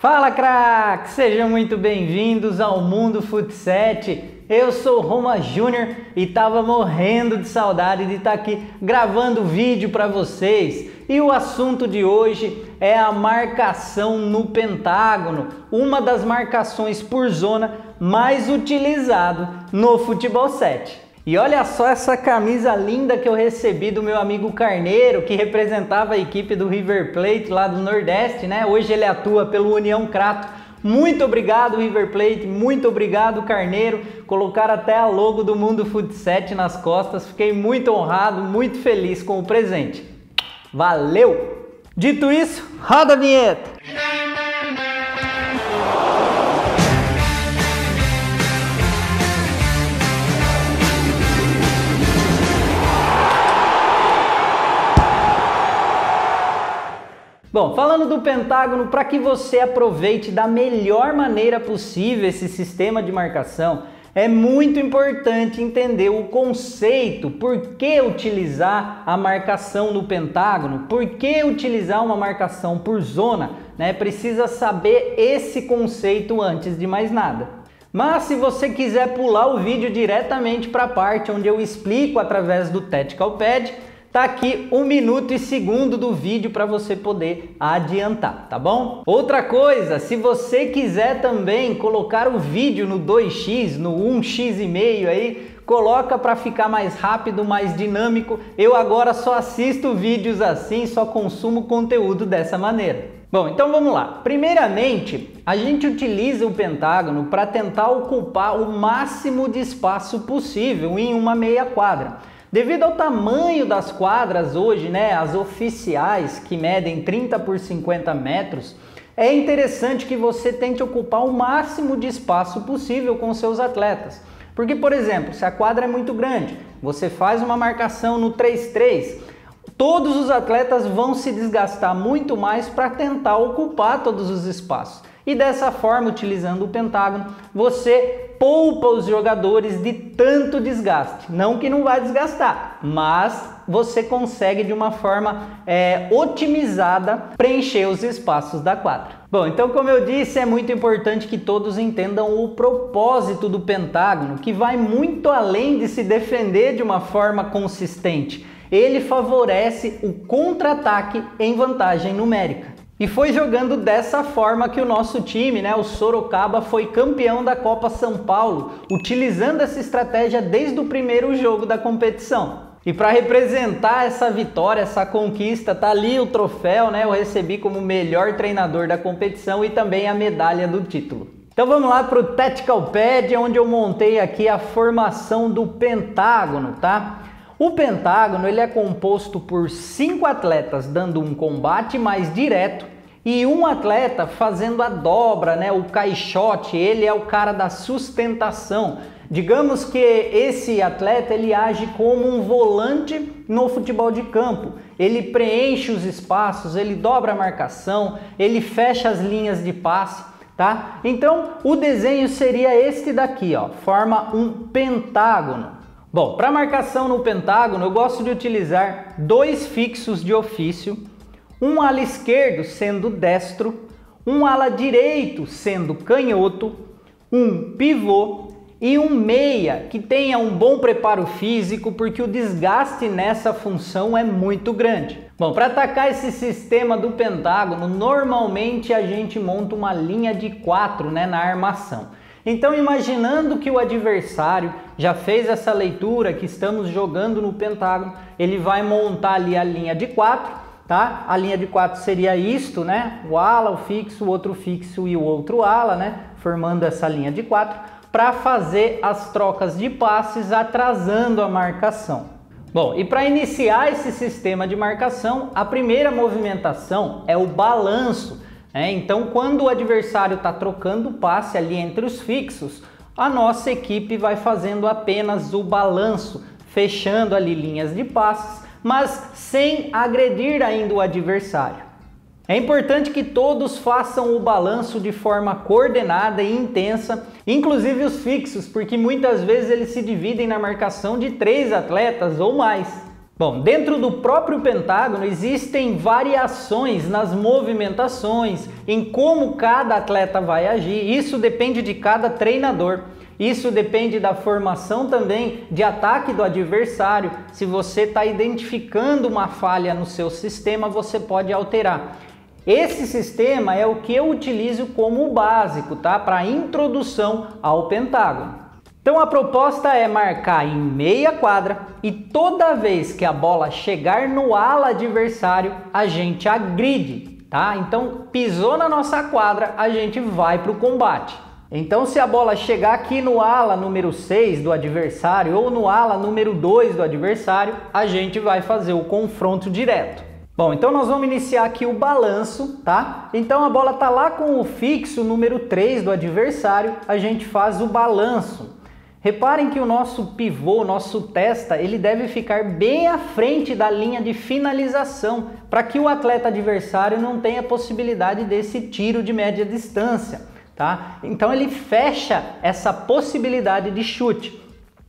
Fala crack! Sejam muito bem-vindos ao Mundo Futset. Eu sou Roma Júnior e tava morrendo de saudade de estar tá aqui gravando vídeo para vocês. E o assunto de hoje é a marcação no pentágono, uma das marcações por zona mais utilizado no futebol 7. E olha só essa camisa linda que eu recebi do meu amigo Carneiro, que representava a equipe do River Plate lá do Nordeste, né? Hoje ele atua pelo União Crato. Muito obrigado, River Plate, muito obrigado, Carneiro. Colocar até a logo do Mundo Futset nas costas. Fiquei muito honrado, muito feliz com o presente. Valeu! Dito isso, roda a vinheta! Bom, falando do Pentágono, para que você aproveite da melhor maneira possível esse sistema de marcação, é muito importante entender o conceito, por que utilizar a marcação no pentágono, por que utilizar uma marcação por zona, né? Precisa saber esse conceito antes de mais nada. Mas se você quiser pular o vídeo diretamente para a parte onde eu explico através do Tactical Pad, Tá aqui um minuto e segundo do vídeo para você poder adiantar, tá bom? Outra coisa, se você quiser também colocar o vídeo no 2x, no 1x e meio aí, coloca para ficar mais rápido, mais dinâmico. Eu agora só assisto vídeos assim, só consumo conteúdo dessa maneira. Bom, então vamos lá. Primeiramente, a gente utiliza o pentágono para tentar ocupar o máximo de espaço possível em uma meia quadra. Devido ao tamanho das quadras hoje, né, as oficiais que medem 30 por 50 metros, é interessante que você tente ocupar o máximo de espaço possível com seus atletas. Porque, por exemplo, se a quadra é muito grande, você faz uma marcação no 3-3, todos os atletas vão se desgastar muito mais para tentar ocupar todos os espaços. E dessa forma, utilizando o pentágono, você poupa os jogadores de tanto desgaste. Não que não vai desgastar, mas você consegue de uma forma é, otimizada preencher os espaços da quadra. Bom, então como eu disse, é muito importante que todos entendam o propósito do pentágono, que vai muito além de se defender de uma forma consistente. Ele favorece o contra-ataque em vantagem numérica. E foi jogando dessa forma que o nosso time, né, o Sorocaba, foi campeão da Copa São Paulo, utilizando essa estratégia desde o primeiro jogo da competição. E para representar essa vitória, essa conquista, tá ali o troféu, né? Eu recebi como melhor treinador da competição e também a medalha do título. Então vamos lá para o Tactical Pad, onde eu montei aqui a formação do pentágono, tá? O pentágono ele é composto por cinco atletas dando um combate mais direto e um atleta fazendo a dobra, né, o caixote, ele é o cara da sustentação. Digamos que esse atleta ele age como um volante no futebol de campo. Ele preenche os espaços, ele dobra a marcação, ele fecha as linhas de passe, tá? Então, o desenho seria este daqui, ó, forma um pentágono. Bom, para marcação no pentágono, eu gosto de utilizar dois fixos de ofício, um ala esquerdo sendo destro, um ala direito sendo canhoto, um pivô e um meia que tenha um bom preparo físico, porque o desgaste nessa função é muito grande. Bom, para atacar esse sistema do pentágono, normalmente a gente monta uma linha de quatro né, na armação. Então, imaginando que o adversário já fez essa leitura que estamos jogando no pentágono, ele vai montar ali a linha de 4, tá? A linha de 4 seria isto, né? O ala, o fixo, o outro fixo e o outro ala, né? Formando essa linha de 4 para fazer as trocas de passes atrasando a marcação. Bom, e para iniciar esse sistema de marcação, a primeira movimentação é o balanço é, então, quando o adversário está trocando passe ali entre os fixos, a nossa equipe vai fazendo apenas o balanço, fechando ali linhas de passes, mas sem agredir ainda o adversário. É importante que todos façam o balanço de forma coordenada e intensa, inclusive os fixos, porque muitas vezes eles se dividem na marcação de três atletas ou mais. Bom, dentro do próprio pentágono existem variações nas movimentações, em como cada atleta vai agir. Isso depende de cada treinador. Isso depende da formação também de ataque do adversário. Se você está identificando uma falha no seu sistema, você pode alterar. Esse sistema é o que eu utilizo como básico, tá? Para introdução ao pentágono. Então a proposta é marcar em meia quadra e toda vez que a bola chegar no ala adversário, a gente agride, tá? Então pisou na nossa quadra, a gente vai para o combate. Então se a bola chegar aqui no ala número 6 do adversário ou no ala número 2 do adversário, a gente vai fazer o confronto direto. Bom, então nós vamos iniciar aqui o balanço, tá? Então a bola tá lá com o fixo número 3 do adversário, a gente faz o balanço. Reparem que o nosso pivô, o nosso testa, ele deve ficar bem à frente da linha de finalização, para que o atleta adversário não tenha possibilidade desse tiro de média distância, tá? Então ele fecha essa possibilidade de chute.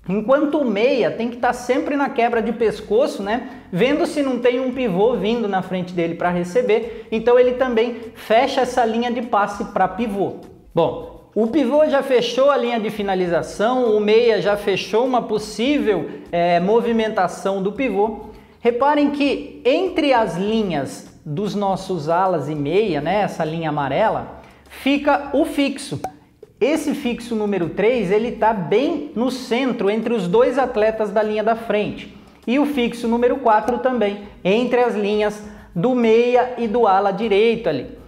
Enquanto o meia tem que estar tá sempre na quebra de pescoço, né? Vendo se não tem um pivô vindo na frente dele para receber. Então ele também fecha essa linha de passe para pivô. Bom, o pivô já fechou a linha de finalização, o meia já fechou uma possível é, movimentação do pivô. Reparem que entre as linhas dos nossos alas e meia, né, essa linha amarela, fica o fixo. Esse fixo número 3, ele está bem no centro, entre os dois atletas da linha da frente. E o fixo número 4 também, entre as linhas do meia e do ala direito ali.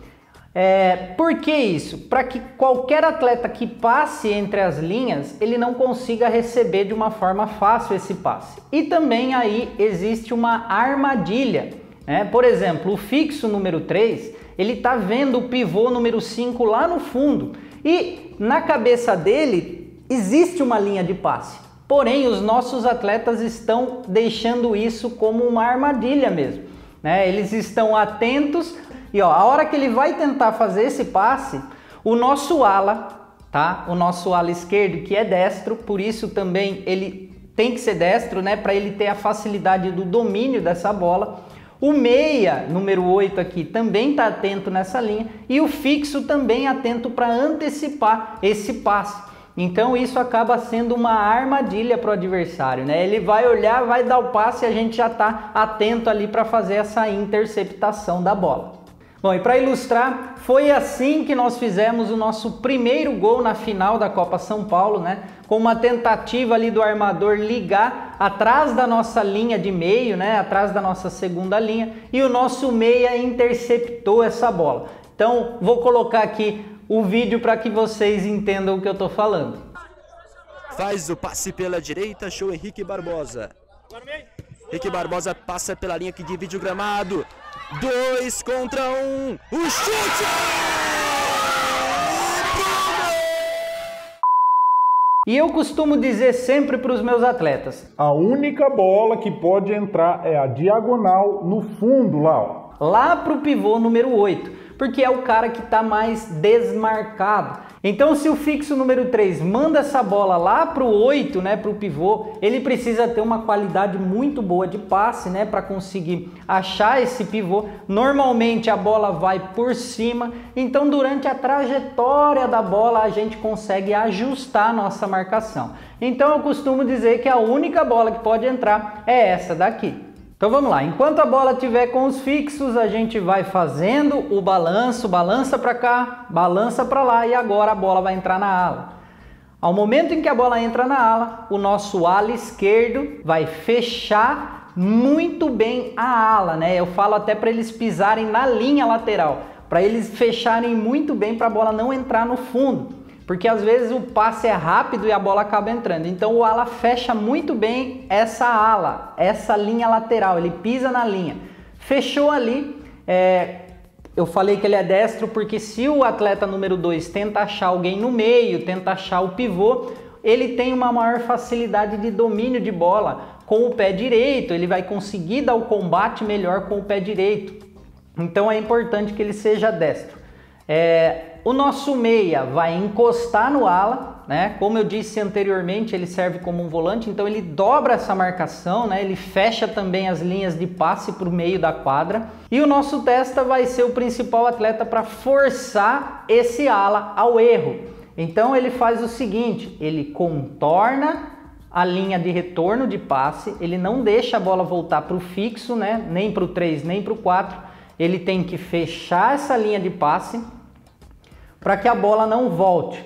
É, por que isso? Para que qualquer atleta que passe entre as linhas, ele não consiga receber de uma forma fácil esse passe. E também aí existe uma armadilha. Né? Por exemplo, o fixo número 3, ele está vendo o pivô número 5 lá no fundo. E na cabeça dele existe uma linha de passe. Porém, os nossos atletas estão deixando isso como uma armadilha mesmo. Né? Eles estão atentos e ó, a hora que ele vai tentar fazer esse passe, o nosso ala, tá? O nosso ala esquerdo, que é destro, por isso também ele tem que ser destro, né? Para ele ter a facilidade do domínio dessa bola. O meia, número 8 aqui, também está atento nessa linha. E o fixo também atento para antecipar esse passe. Então isso acaba sendo uma armadilha para o adversário, né? Ele vai olhar, vai dar o passe e a gente já está atento ali para fazer essa interceptação da bola. Bom, e para ilustrar, foi assim que nós fizemos o nosso primeiro gol na final da Copa São Paulo, né? Com uma tentativa ali do armador ligar atrás da nossa linha de meio, né? Atrás da nossa segunda linha, e o nosso meia interceptou essa bola. Então, vou colocar aqui o vídeo para que vocês entendam o que eu estou falando. Faz o passe pela direita, show Henrique Barbosa. Henrique Barbosa passa pela linha que divide o gramado. Dois contra um. O chute! E eu costumo dizer sempre para os meus atletas: a única bola que pode entrar é a diagonal no fundo lá, ó. Lá para o pivô número 8 porque é o cara que está mais desmarcado. Então, se o fixo número 3 manda essa bola lá para o 8, né, para o pivô, ele precisa ter uma qualidade muito boa de passe né, para conseguir achar esse pivô. Normalmente a bola vai por cima, então durante a trajetória da bola a gente consegue ajustar a nossa marcação. Então eu costumo dizer que a única bola que pode entrar é essa daqui. Então vamos lá, enquanto a bola estiver com os fixos, a gente vai fazendo o balanço, balança para cá, balança para lá e agora a bola vai entrar na ala. Ao momento em que a bola entra na ala, o nosso ala esquerdo vai fechar muito bem a ala, né? Eu falo até para eles pisarem na linha lateral, para eles fecharem muito bem para a bola não entrar no fundo porque às vezes o passe é rápido e a bola acaba entrando. Então o ala fecha muito bem essa ala, essa linha lateral, ele pisa na linha. Fechou ali, é, eu falei que ele é destro porque se o atleta número 2 tenta achar alguém no meio, tenta achar o pivô, ele tem uma maior facilidade de domínio de bola com o pé direito, ele vai conseguir dar o combate melhor com o pé direito. Então é importante que ele seja destro. É, o nosso meia vai encostar no ala, né? Como eu disse anteriormente, ele serve como um volante, então ele dobra essa marcação, né? Ele fecha também as linhas de passe para o meio da quadra. E o nosso testa vai ser o principal atleta para forçar esse ala ao erro. Então ele faz o seguinte, ele contorna a linha de retorno de passe, ele não deixa a bola voltar para o fixo, né? Nem para o 3, nem para o 4. Ele tem que fechar essa linha de passe para que a bola não volte.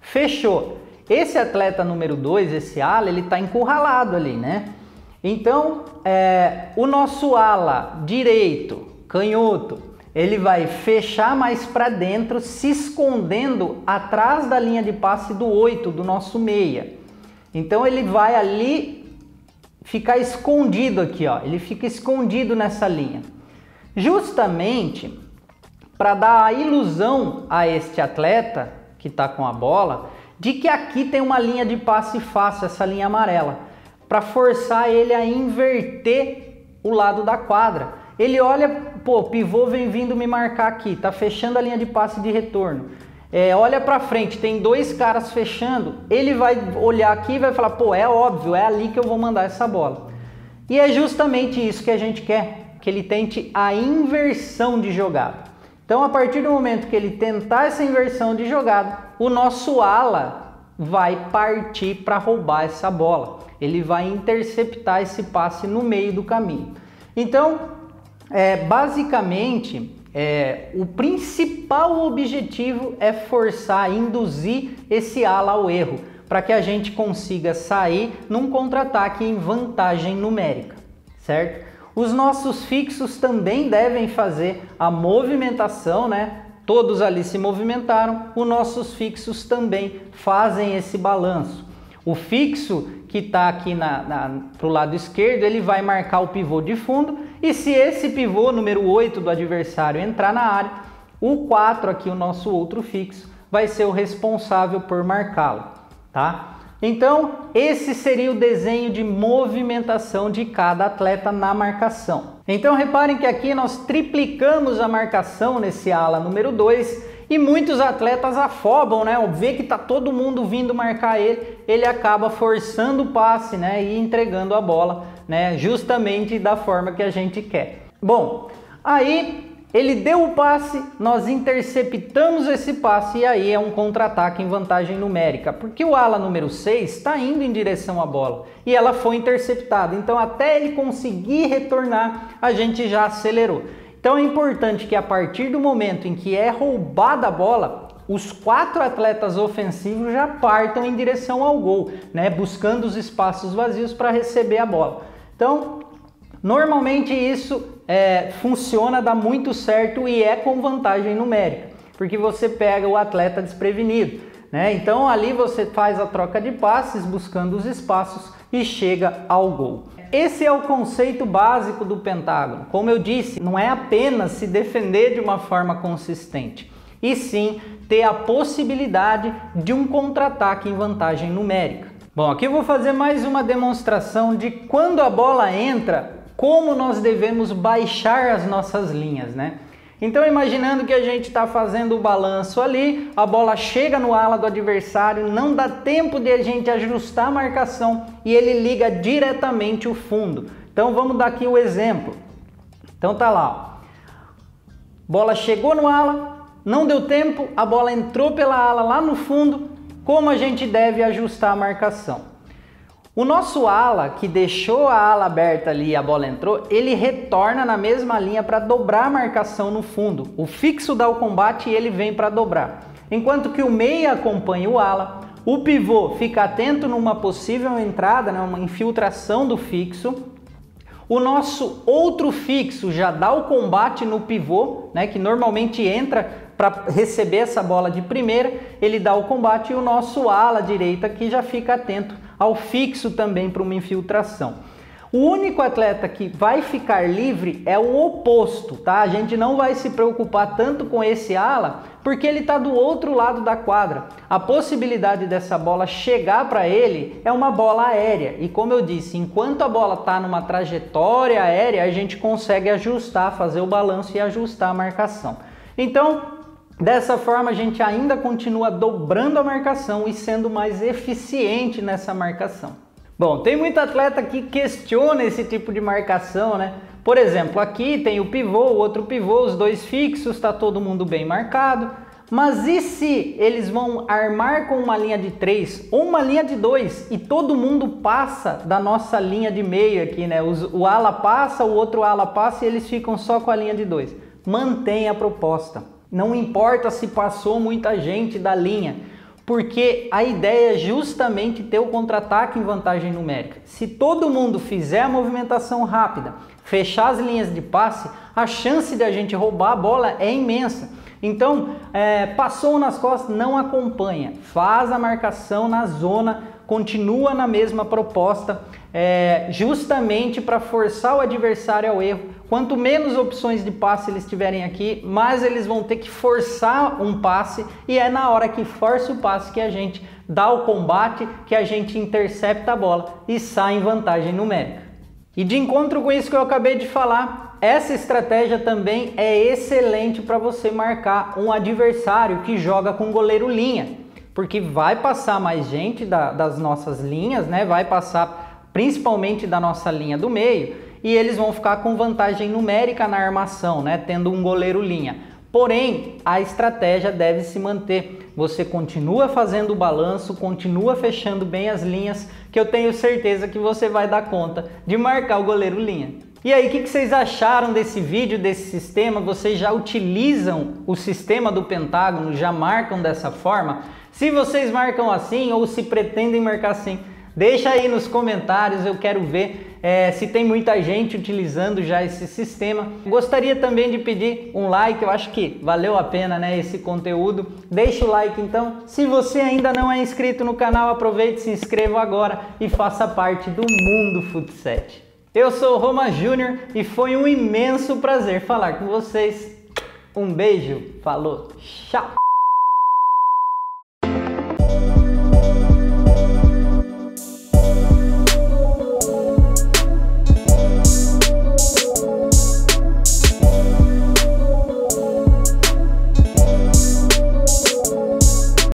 Fechou. Esse atleta número 2, esse ala, ele está encurralado ali, né? Então, é, o nosso ala direito, canhoto, ele vai fechar mais para dentro, se escondendo atrás da linha de passe do 8, do nosso meia. Então ele vai ali ficar escondido aqui, ó. Ele fica escondido nessa linha. Justamente para dar a ilusão a este atleta que está com a bola de que aqui tem uma linha de passe fácil, essa linha amarela, para forçar ele a inverter o lado da quadra. Ele olha, pô, pivô vem vindo me marcar aqui, tá fechando a linha de passe de retorno é, olha para frente, tem dois caras fechando, ele vai olhar aqui e vai falar, pô, é óbvio, é ali que eu vou mandar essa bola. E é justamente isso que a gente quer, que ele tente a inversão de jogada. Então, a partir do momento que ele tentar essa inversão de jogada, o nosso ala vai partir para roubar essa bola. Ele vai interceptar esse passe no meio do caminho. Então, é, basicamente, é, o principal objetivo é forçar, induzir esse ala ao erro, para que a gente consiga sair num contra-ataque em vantagem numérica, certo? Os nossos fixos também devem fazer a movimentação, né? Todos ali se movimentaram, os nossos fixos também fazem esse balanço. O fixo que está aqui para o lado esquerdo, ele vai marcar o pivô de fundo e se esse pivô número 8 do adversário entrar na área, o 4 aqui, o nosso outro fixo, vai ser o responsável por marcá-lo, tá? Então, esse seria o desenho de movimentação de cada atleta na marcação. Então, reparem que aqui nós triplicamos a marcação nesse ala número 2 e muitos atletas afobam, né? Vê que tá todo mundo vindo marcar ele, ele acaba forçando o passe, né? E entregando a bola, né? Justamente da forma que a gente quer. Bom, aí ele deu o passe, nós interceptamos esse passe e aí é um contra-ataque em vantagem numérica, porque o ala número 6 está indo em direção à bola e ela foi interceptada. Então, até ele conseguir retornar, a gente já acelerou. Então é importante que a partir do momento em que é roubada a bola, os quatro atletas ofensivos já partam em direção ao gol, né, buscando os espaços vazios para receber a bola. Então, normalmente isso é, funciona, dá muito certo e é com vantagem numérica, porque você pega o atleta desprevenido. Né? Então ali você faz a troca de passes buscando os espaços e chega ao gol. Esse é o conceito básico do pentágono. Como eu disse, não é apenas se defender de uma forma consistente, e sim ter a possibilidade de um contra-ataque em vantagem numérica. Bom, aqui eu vou fazer mais uma demonstração de quando a bola entra, como nós devemos baixar as nossas linhas, né? Então, imaginando que a gente está fazendo o balanço ali, a bola chega no ala do adversário, não dá tempo de a gente ajustar a marcação e ele liga diretamente o fundo. Então, vamos dar aqui o exemplo. Então, tá lá, ó. bola chegou no ala, não deu tempo, a bola entrou pela ala lá no fundo. Como a gente deve ajustar a marcação? O nosso ala, que deixou a ala aberta ali e a bola entrou, ele retorna na mesma linha para dobrar a marcação no fundo. O fixo dá o combate e ele vem para dobrar. Enquanto que o meia acompanha o ala, o pivô fica atento numa possível entrada, né, uma infiltração do fixo. O nosso outro fixo já dá o combate no pivô, né, que normalmente entra para receber essa bola de primeira, ele dá o combate e o nosso ala direita que já fica atento ao fixo também para uma infiltração. O único atleta que vai ficar livre é o oposto, tá? A gente não vai se preocupar tanto com esse ala, porque ele está do outro lado da quadra. A possibilidade dessa bola chegar para ele é uma bola aérea. E como eu disse, enquanto a bola está numa trajetória aérea, a gente consegue ajustar, fazer o balanço e ajustar a marcação. Então, Dessa forma, a gente ainda continua dobrando a marcação e sendo mais eficiente nessa marcação. Bom, tem muito atleta que questiona esse tipo de marcação, né? Por exemplo, aqui tem o pivô, o outro pivô, os dois fixos, está todo mundo bem marcado. Mas e se eles vão armar com uma linha de 3 ou uma linha de 2 e todo mundo passa da nossa linha de meio aqui, né? o ala passa, o outro ala passa e eles ficam só com a linha de 2. Mantenha a proposta. Não importa se passou muita gente da linha, porque a ideia é justamente ter o contra-ataque em vantagem numérica. Se todo mundo fizer a movimentação rápida, fechar as linhas de passe, a chance de a gente roubar a bola é imensa. Então, é, passou nas costas, não acompanha, faz a marcação na zona, continua na mesma proposta, é, justamente para forçar o adversário ao erro. Quanto menos opções de passe eles tiverem aqui, mais eles vão ter que forçar um passe, e é na hora que força o passe que a gente dá o combate, que a gente intercepta a bola e sai em vantagem numérica. E de encontro com isso que eu acabei de falar, essa estratégia também é excelente para você marcar um adversário que joga com goleiro linha, porque vai passar mais gente da, das nossas linhas, né? Vai passar principalmente da nossa linha do meio e eles vão ficar com vantagem numérica na armação, né? Tendo um goleiro linha. Porém, a estratégia deve se manter. Você continua fazendo o balanço, continua fechando bem as linhas, que eu tenho certeza que você vai dar conta de marcar o goleiro linha. E aí, o que, que, vocês acharam desse vídeo, desse sistema? Vocês já utilizam o sistema do pentágono? Já marcam dessa forma? Se vocês marcam assim ou se pretendem marcar assim, deixa aí nos comentários, eu quero ver é, se tem muita gente utilizando já esse sistema. Gostaria também de pedir um like, eu acho que valeu a pena né, esse conteúdo. Deixa o like então. Se você ainda não é inscrito no canal, aproveite, se inscreva agora e faça parte do Mundo Futset. Eu sou o Roma Júnior e foi um imenso prazer falar com vocês. Um beijo, falou, tchau!